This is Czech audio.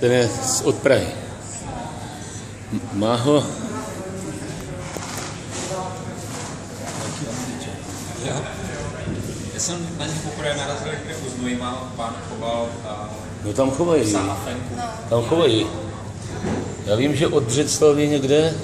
Ten je od Prahy. Má ho, Jo. Já jsem na něj poprvé narazil jak u Znojma, pán choval a no tam chovají, tam chovají. Já vím, že od Břeclavy někde